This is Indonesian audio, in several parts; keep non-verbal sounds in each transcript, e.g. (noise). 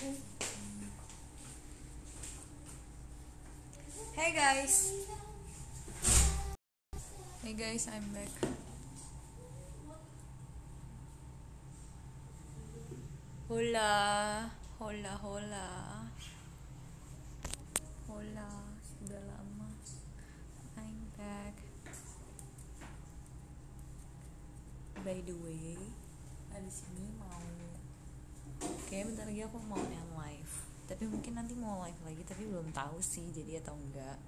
Hey guys. Hey guys, I'm back. Hola, hola, hola. Hola, sudah lama. I'm back. By the way, di sini mau Oke, bentar lagi aku mau yang live. Tapi mungkin nanti mau live lagi, tapi belum tahu sih jadi atau enggak.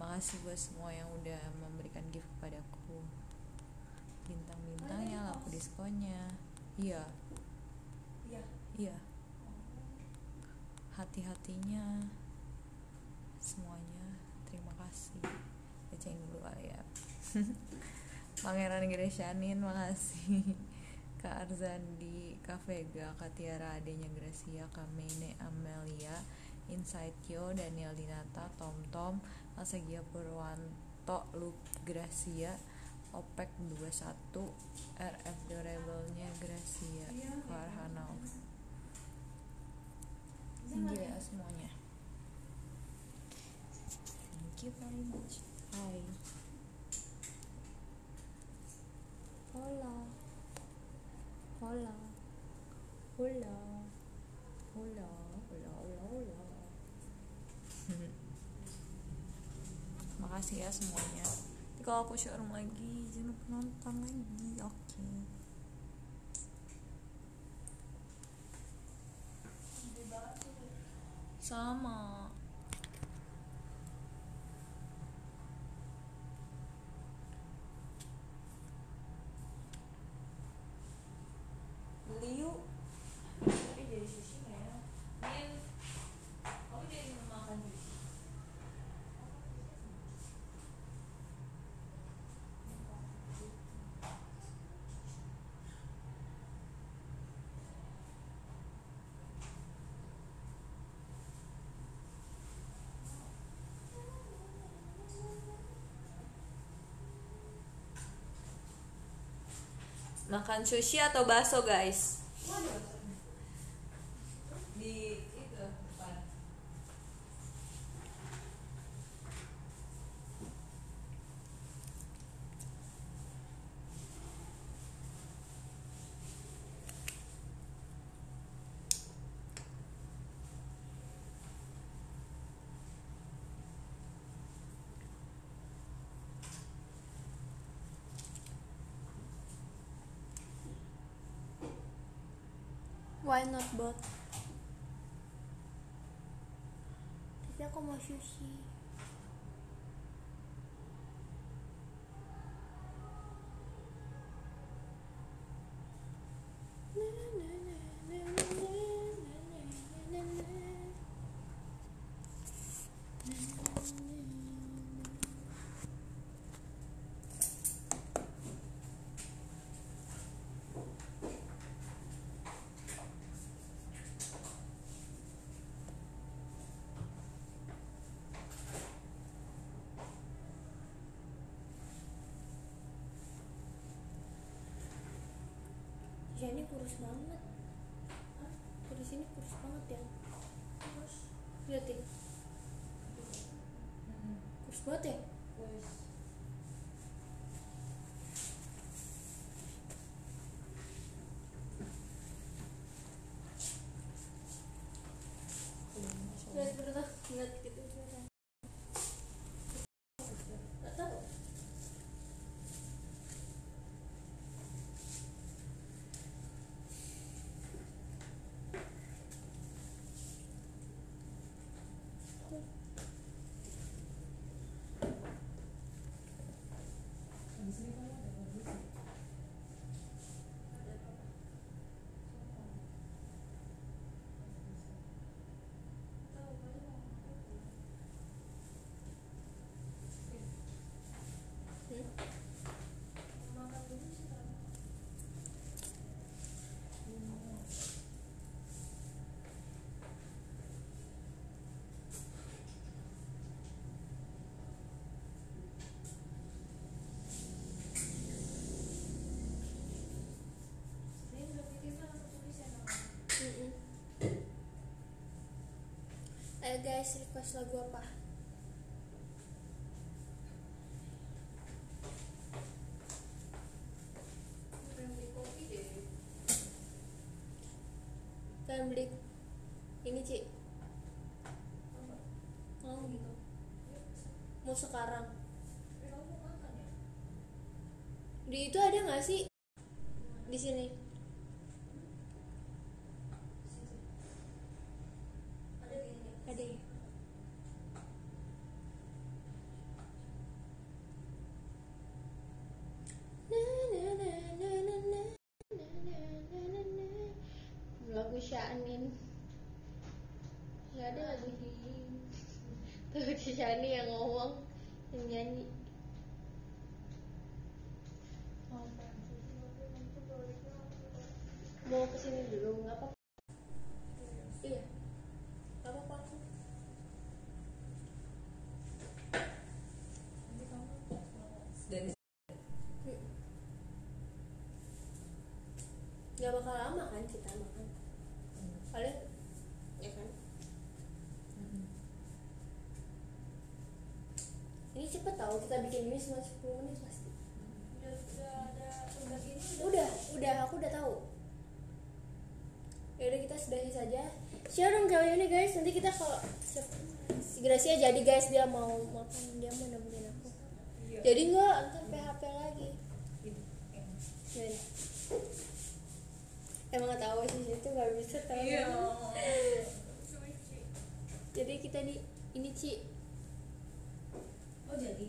Makasih buat semua yang udah memberikan gift kepadaku. Bintang-bintangnya, lampu diskonnya. Iya, Iya. iya. Hati-hatinya semuanya. Terima kasih. Bacain dulu kali ya. (laughs) Pangeran Gresianin, makasih. Kak Arzandi, Kak Vega, Kak Tiara, adenya Gracia, Kak Mene, Amelia, Insight Yo, Daniel Dinata, Tom Tom, Asagia Purwanto, Lup Gracia, Opek 21, RF Durable-nya Gracia, Farhanov. Thank you ya semuanya. Thank you very much. Hai. Hola. Hola. Hola. Hola. Hola. Hola. Hola. Makasih ya semuanya. Nanti kalau aku showroom lagi, jangan lupa nonton lagi. Oke. Sama. Beli yuk. Tapi jadi sushi nggak ya? Min, kamu jadi makan sushi. Makan sushi atau bakso guys itu depan. Why not both? Tapi aku mau sushi. Ya ini kurus banget. Hah? Kurus ini kurus banget ya. Kurus. Lihat deh. Kurus banget ya. Lihat bener lihat gitu. Gak tahu. Guys request lagu apa? Kalian beli ini Ci. Mau gitu. Mau sekarang. Di itu ada nggak sih? Di sini ada ya lagu Syanin nggak ada lagu lagu Syani yang ngomong yang nyanyi. Mau ke sini dulu nggak apa iya. Nggak apa-apa aku dari nggak bakal lama kan kita makan paling ya kan ini cepet ini cuma 10 menit pasti. Udah udah aku udah tahu. Ya udah kita sudahi saja. Share dong kali ini guys. Nanti kita kalau si Gracia jadi guys. Dia mau makan dia mau nemenin aku. Jadi nggak ntar PHP lagi. Ya udah. emang nggak tahu sih itu nggak bisa tahu. Iya. jadi kita di ini Ci. Oh jadi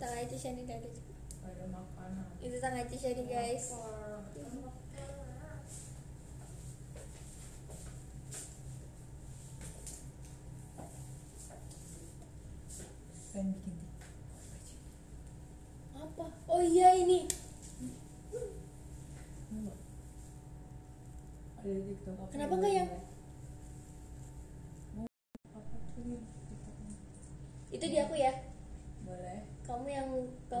tangan itu Shani nggak ada makanan. Itu tangan itu Shani guys. Pengen bikin apa? Oh iya ini. Enggak. Kenapa yang nggak yang- lihat. Mau apa tuh yang TikToknya? itu di aku ya boleh kamu yang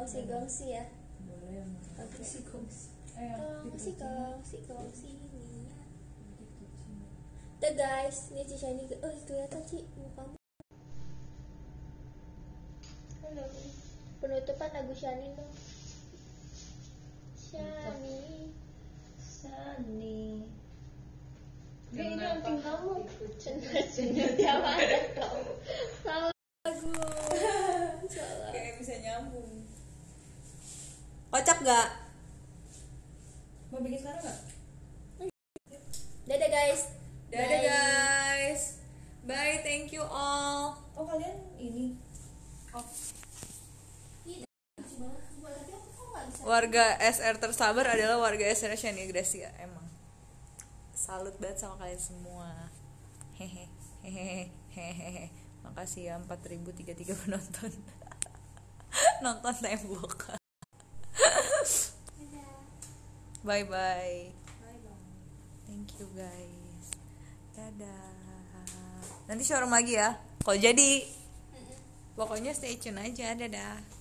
gongsi gongsi ya boleh mana? Oke. eh yang gongsi TikTok gongsi gongsi ini sini. TikTok sini. Tuh guys, ini Ci Shani. Oh, kelihatan Ci mukamu. Halo. Penutupan lagu Shani dong. Shani. Shani. Dia ini Kenapa anting kamu. ikut Cenat cenat ya ada kamu. Kocak gak? mau bikin sekarang nggak? Dadah guys. dadah Bye. guys. Bye thank you all. Oh kalian ini. Oh. Warga SR tersabar adalah warga SR Shania Gracia emang. Salut banget sama kalian semua. Hehe hehe hehe. Makasih ya 4033 penonton (laughs) nonton tembok bye bye. Thank you guys. Dadah. Nanti showroom lagi ya. Kalau jadi. Pokoknya stay tune aja. Dadah